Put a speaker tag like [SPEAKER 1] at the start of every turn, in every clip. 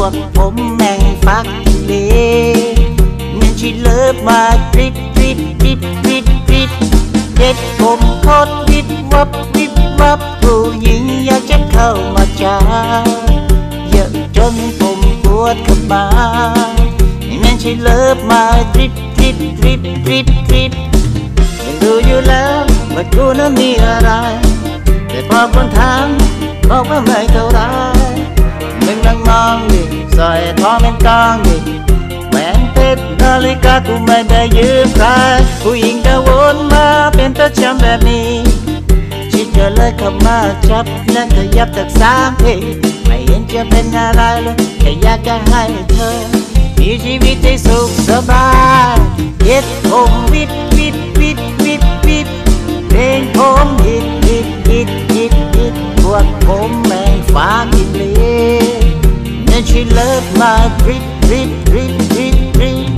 [SPEAKER 1] วกผมแม่งฟักเลนั่นชีเลิฟมาดริดริดริดริดริดเด็ดผมโคตรวิดวับวิบวับผู้หญิงอยากจะเข้ามาจ้าเยอะจนผมปวดขมานั่นชีเลิฟมาดริดริดริดริดริดยังดูอยู่แล้วว่ากูนั้นมีอะไรแต่พอคนถามบอกว่าไม่เท่าไรมึงนั่งมอง สร้อยทองเป็นกองดิแหวนเพชรนาฬิกากูไม่ได้ยืมใครผู้หญิงก็วนมาเป็นประจำแบบนี้ชิดก็เลยเข้ามาจับและขยับจากสามเพไม่เห็นจะเป็นอะไรเลยแค่อยากจะให้เธอ มีชีวิตที่สุขสบายเย็ดผมวิดวิดวิดวิดวิดเพลงผมฮิตฮิตฮิตฮิตฮิตพวกผมแม่งฟ้า นั่นชีเลิฟมาดริดริดริดริดริด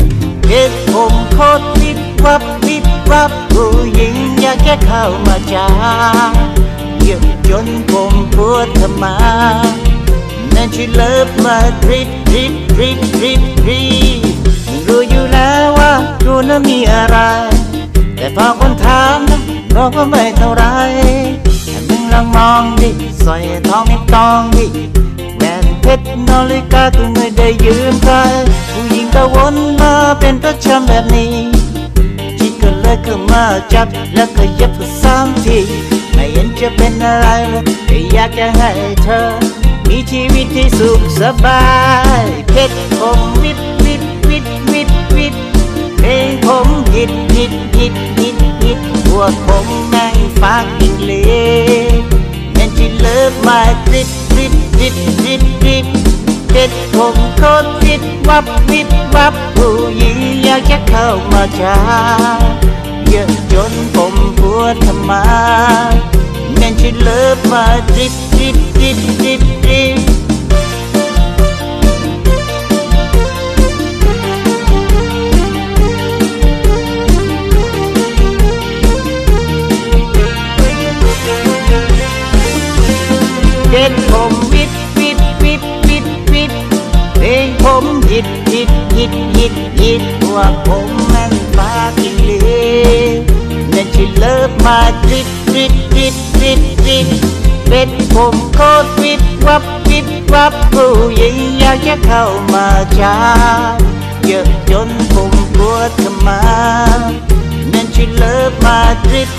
[SPEAKER 1] เย็ดผมโคตรวิดวับวิบวับผู้หญิงอยากจะเข้ามาจ้าเยอะจนผมปวดขมานั่นชีเลิฟมาดริดริดริดริดริดรู้อยู่แล้วว่ากูนั้นมีอะไร แต่พอคนถามนะบอกว่าไม่เท่าไรแต่มึงลองมองดิสอยทองไม่ต้องดิ แหวนเพชรนาฬิกากูไม่ได้ยืมใครผู้หญิงก็วนมาเป็นประจำแบบนี้จิตก็เลยเข้ามาจับแล้วก็ยับสามทีไม่เห็นจะเป็นอะไรเลยแค่อยากจะให้เธอ มีชีวิตที่สุขสบายเพชรผมวิบวิบวิบวิบวิบเพลงผมฮิตฮิตฮิตฮิตฮิตพวกผมแม่งฝากอีกเลยนั่นที่เดิบดริบริดริดริดริดเด็ดผมโคตรวิบวับวิบวับผู้หญิงอยากจะเข้ามาจ้าเยอะจนผมปวดทรมานั่นที่เลิฟมาดริดริดริดริบ เด็ดผมวิดวิดวิดวิดวิดเพลงผมฮิตฮิตฮิตฮิตฮิตพวผมแม่งฟ้ากิเลยนั่นชิเลิฟมาดริดริดริดริดริดเป็ดผมโคตรวิดวับวิบวับผู้หญิงอยากจะเข้ามาจ้าเยอะจนผมปวดขมานั่นชิเลิฟมาดริด